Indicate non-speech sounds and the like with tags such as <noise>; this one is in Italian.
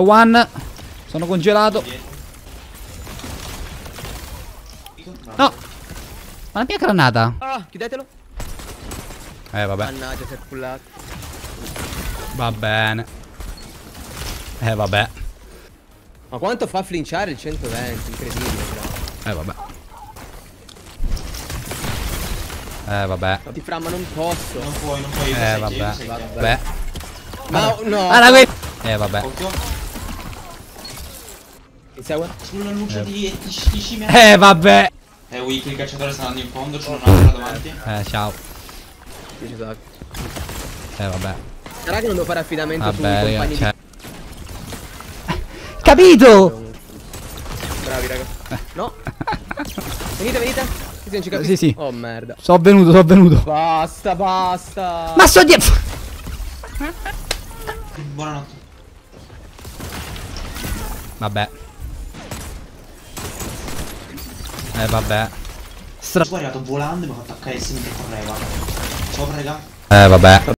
One. Sono congelato. No. Ma la mia granata. Ah, chiudetelo. Eh, vabbè. Mannaggia, si è pullato. Va bene. Eh, vabbè. Ma quanto fa flinciare il 120? Incredibile, però. Eh, vabbè. Eh, vabbè. Ti fra, ma non posso. Non puoi, non puoi. io Eh, vabbè. Vabbè. Ma no. Ah, que- Eh, vabbè. Segue? Sulla luce di, di, di scimmia. Eh, vabbè. Eh, Wick, il cacciatore sta andando in fondo, c'è un'altra davanti. Eh, ciao. Eh, vabbè. Sarà che non devo fare affidamento Vabbè, sui compagni cioè. Capito! di... Bravi, raga. No. <laughs> venite, venite. Chi non ci? Sì, sì. Oh, merda. So venuto, so venuto. Basta, basta. Ma so dietro. Buonanotte. Vabbè. Eh, vabbè. Stra... Poi è arrivato volando e mi ha fatto HS mentre correva. Sopra, raga. Eh, vabbè.